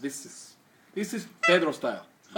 This is this is Pedro style.